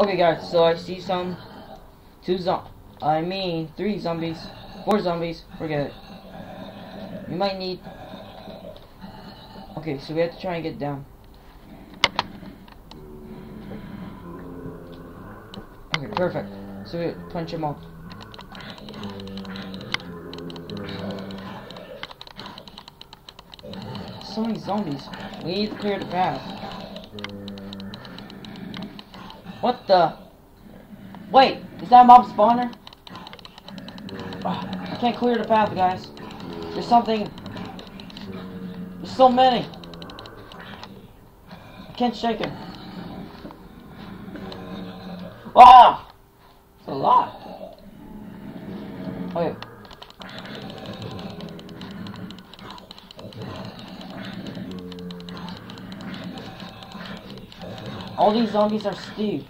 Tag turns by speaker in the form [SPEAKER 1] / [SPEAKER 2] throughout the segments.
[SPEAKER 1] Okay, guys, so I see some two zom. I mean, three zombies, four zombies. Forget it. We might need. Okay, so we have to try and get down. Okay, perfect. So we punch him off. So many zombies. We need to clear the path. What the? Wait, is that mob spawner? I can't clear the path, guys. There's something. There's so many. I can't shake him. Ah! It's a lot. Okay. All these zombies are Steve.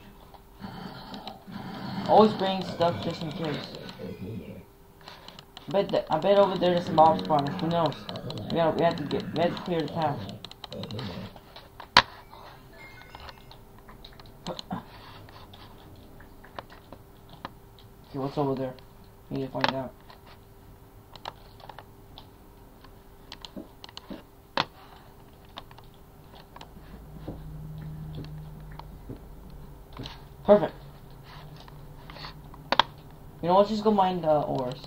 [SPEAKER 1] Always bring stuff just in case. I bet I bet over there there's a mob spawner. Who knows? We have, we have to get we have to clear the path. Okay, what's over there? We need to find out. Perfect. You know, let's just go mine the uh, ores.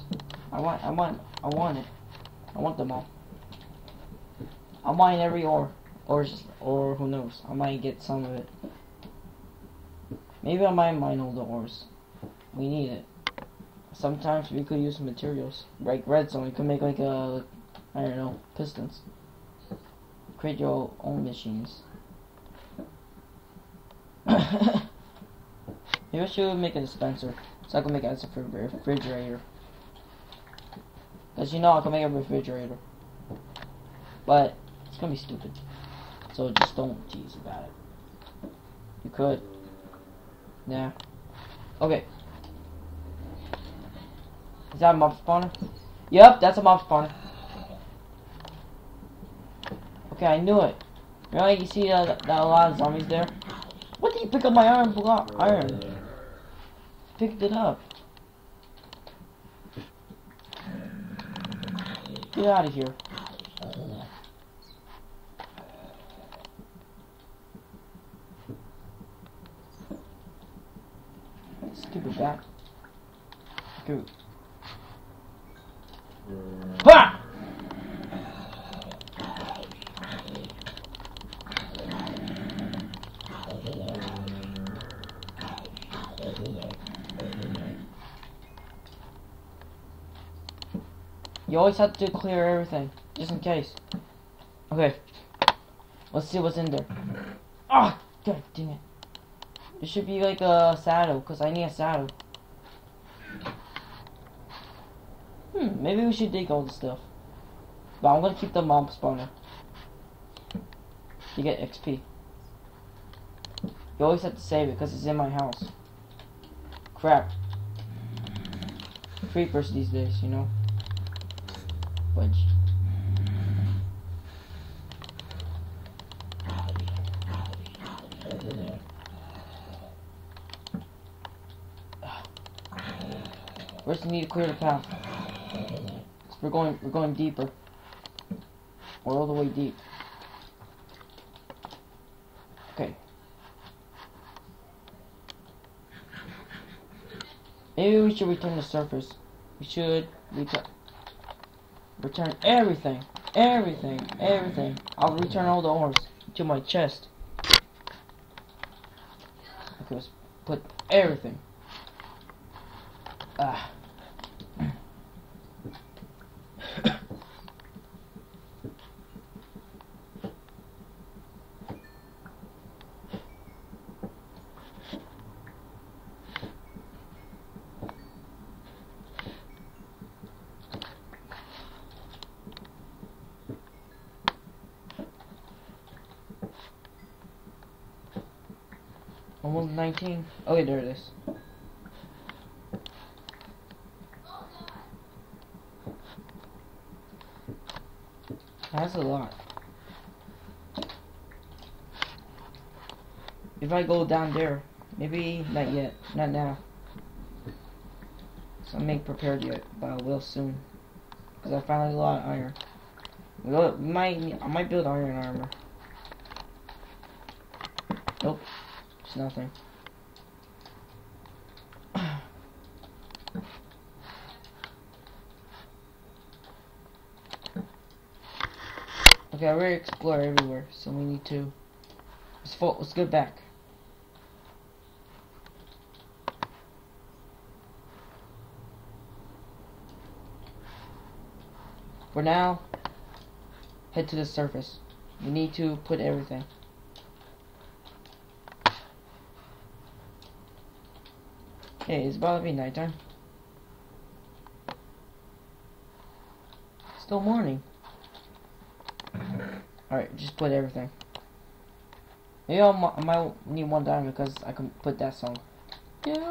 [SPEAKER 1] I want, I want, I want it. I want them all. I'll mine every ore. Or, just, or who knows. I might get some of it. Maybe I might mine all the ores. We need it. Sometimes we could use materials. Like redstone, we could make like a, I don't know, pistons. Create your own machines. Maybe I should make a dispenser. So I can make it as a refrigerator. Because you know I can make a refrigerator. But it's gonna be stupid. So just don't tease about it. You could. Yeah. Okay. Is that a mob spawner? Yep, that's a mob spawner. Okay, I knew it. You know, you see uh, that a lot of zombies there? What did you pick up my iron block? Iron. Picked it up. Get out of here. Stupid bat. Go. You always have to clear everything, just in case. Okay. Let's see what's in there. Ah! God dang it. There should be like a saddle, because I need a saddle. Hmm, maybe we should dig all the stuff. But I'm gonna keep the mob spawner. You get XP. You always have to save it, because it's in my house. Crap. Creepers these days, you know? Wedge. First, need to clear the path. We're going, we're going deeper. We're all the way deep. Okay. Maybe we should return the surface. We should return. Return everything. Everything. Everything. I'll return all the ores to my chest. Okay, let's put everything. Ah. Almost 19. Okay, there it is. That's a lot. If I go down there, Maybe not yet. Not now. So I'm not prepared yet, but I will soon. Because I found a lot of iron. We might, I might build iron armor. Nope. It's nothing. Okay, I already explored everywhere, so we need to. Let's, let's go back. For now, head to the surface. We need to put everything. Hey, it's about to be nighttime. Still morning. Alright, just put everything. Maybe I might need one diamond because I can put that song. I don't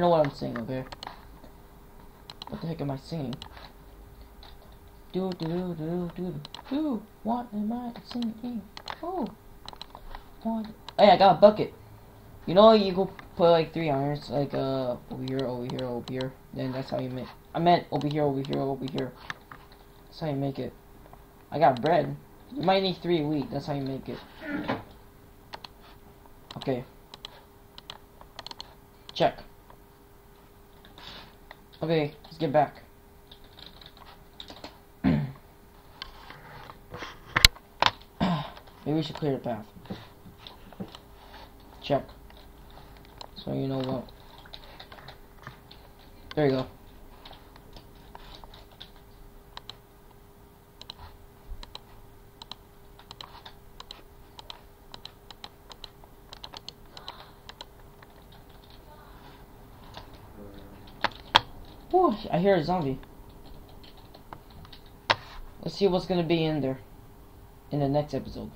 [SPEAKER 1] know what I'm saying, okay? What the heck am I singing? Do do do do do do. What am I singing? Oh, what? Hey, I got a bucket. You know, you go put like three irons, like uh, over here, over here, over here. Then that's how you make. I meant over here, over here, over here. That's how you make it. I got bread. You might need three wheat. That's how you make it. Okay. Check. Okay, let's get back. Maybe we should clear the path. Check. So you know what. There you go. Oh, I hear a zombie. Let's see what's gonna be in there in the next episode.